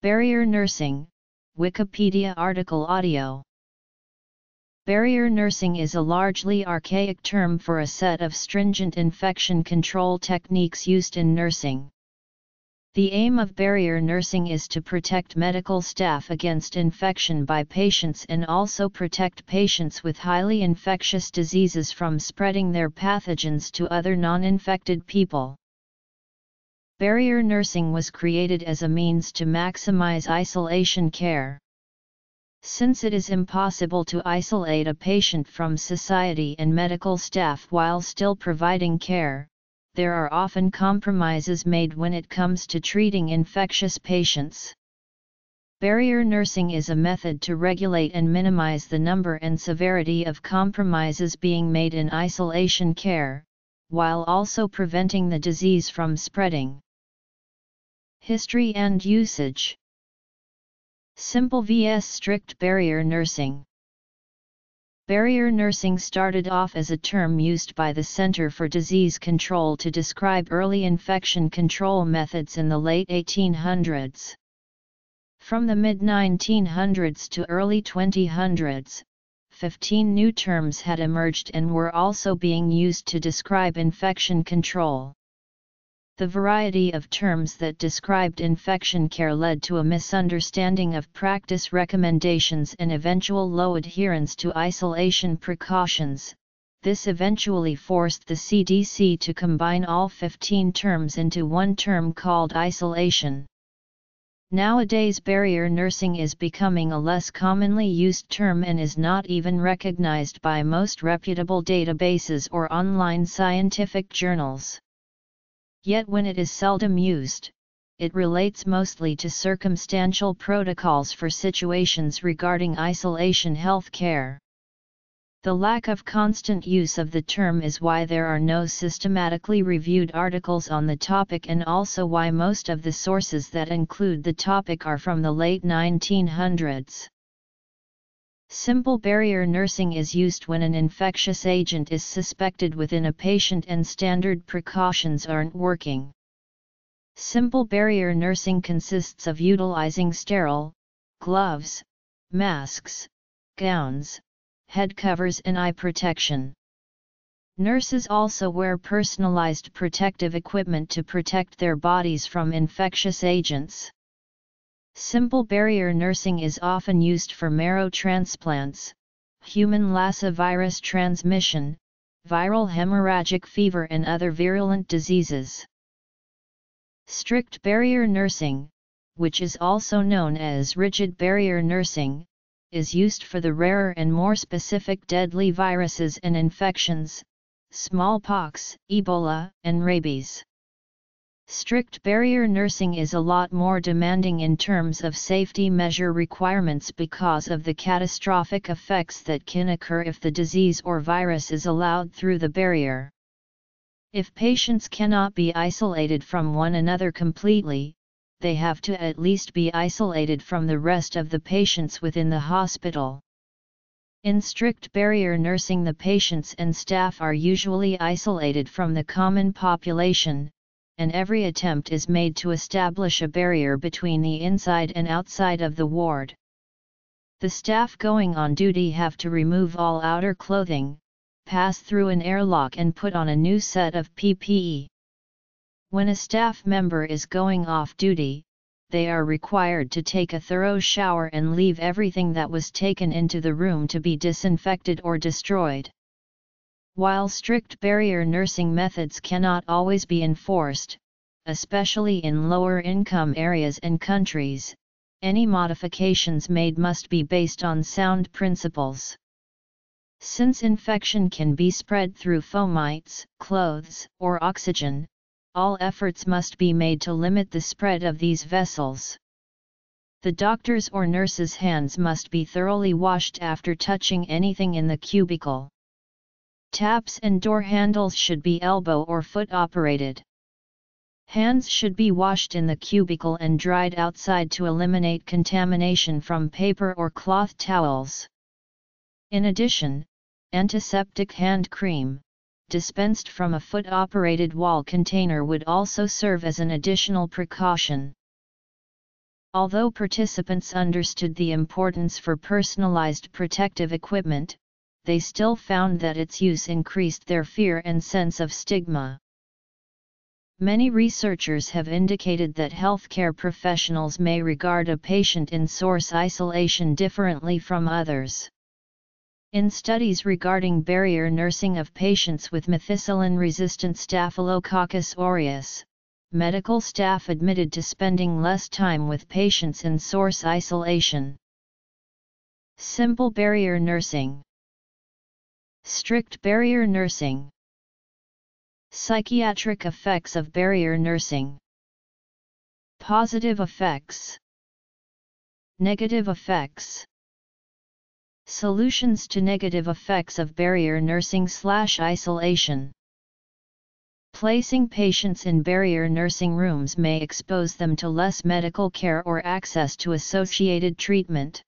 Barrier nursing, Wikipedia article audio. Barrier nursing is a largely archaic term for a set of stringent infection control techniques used in nursing. The aim of barrier nursing is to protect medical staff against infection by patients and also protect patients with highly infectious diseases from spreading their pathogens to other non-infected people. Barrier nursing was created as a means to maximize isolation care. Since it is impossible to isolate a patient from society and medical staff while still providing care, there are often compromises made when it comes to treating infectious patients. Barrier nursing is a method to regulate and minimize the number and severity of compromises being made in isolation care, while also preventing the disease from spreading. History and usage Simple vs strict barrier nursing Barrier nursing started off as a term used by the Center for Disease Control to describe early infection control methods in the late 1800s. From the mid-1900s to early 2000s, 15 new terms had emerged and were also being used to describe infection control. The variety of terms that described infection care led to a misunderstanding of practice recommendations and eventual low adherence to isolation precautions. This eventually forced the CDC to combine all 15 terms into one term called isolation. Nowadays barrier nursing is becoming a less commonly used term and is not even recognized by most reputable databases or online scientific journals. Yet when it is seldom used, it relates mostly to circumstantial protocols for situations regarding isolation health care. The lack of constant use of the term is why there are no systematically reviewed articles on the topic and also why most of the sources that include the topic are from the late 1900s. Simple barrier nursing is used when an infectious agent is suspected within a patient and standard precautions aren't working. Simple barrier nursing consists of utilizing sterile, gloves, masks, gowns, head covers and eye protection. Nurses also wear personalized protective equipment to protect their bodies from infectious agents. Simple barrier nursing is often used for marrow transplants, human Lassa virus transmission, viral hemorrhagic fever and other virulent diseases. Strict barrier nursing, which is also known as rigid barrier nursing, is used for the rarer and more specific deadly viruses and infections, smallpox, Ebola, and rabies. Strict barrier nursing is a lot more demanding in terms of safety measure requirements because of the catastrophic effects that can occur if the disease or virus is allowed through the barrier. If patients cannot be isolated from one another completely, they have to at least be isolated from the rest of the patients within the hospital. In strict barrier nursing the patients and staff are usually isolated from the common population, and every attempt is made to establish a barrier between the inside and outside of the ward. The staff going on duty have to remove all outer clothing, pass through an airlock and put on a new set of PPE. When a staff member is going off duty, they are required to take a thorough shower and leave everything that was taken into the room to be disinfected or destroyed. While strict barrier nursing methods cannot always be enforced, especially in lower income areas and countries, any modifications made must be based on sound principles. Since infection can be spread through fomites, clothes, or oxygen, all efforts must be made to limit the spread of these vessels. The doctor's or nurse's hands must be thoroughly washed after touching anything in the cubicle. Taps and door handles should be elbow or foot operated. Hands should be washed in the cubicle and dried outside to eliminate contamination from paper or cloth towels. In addition, antiseptic hand cream, dispensed from a foot-operated wall container would also serve as an additional precaution. Although participants understood the importance for personalized protective equipment, they still found that its use increased their fear and sense of stigma. Many researchers have indicated that healthcare professionals may regard a patient in source isolation differently from others. In studies regarding barrier nursing of patients with methicillin-resistant Staphylococcus aureus, medical staff admitted to spending less time with patients in source isolation. Simple barrier nursing Strict barrier nursing. Psychiatric effects of barrier nursing. Positive effects. Negative effects. Solutions to negative effects of barrier nursing slash isolation. Placing patients in barrier nursing rooms may expose them to less medical care or access to associated treatment.